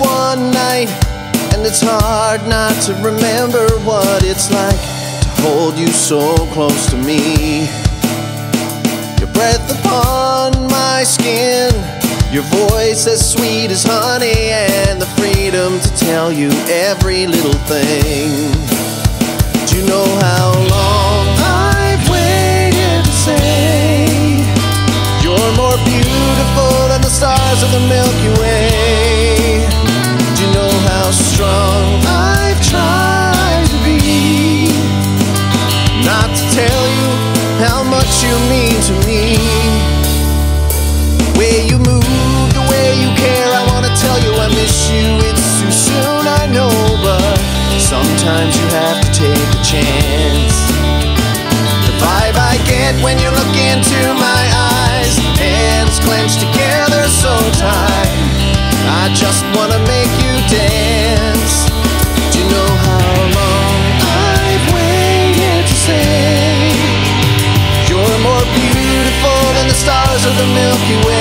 one night, and it's hard not to remember what it's like to hold you so close to me. Your breath upon my skin, your voice as sweet as honey, and the freedom to tell you every little thing. Do you know how long I've waited to say you're more beautiful than the stars of the Milky Way? You mean to me. The way you move, the way you care, I wanna tell you I miss you. It's too soon, I know, but sometimes you have to take a chance. The vibe I get when you look into my eyes, hands clenched together so tight. I just Milky Way.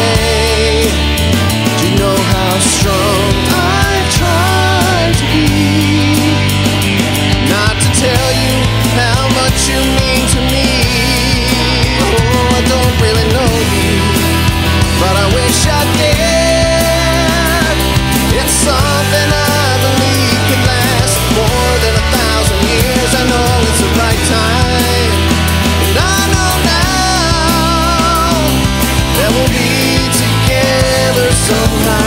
time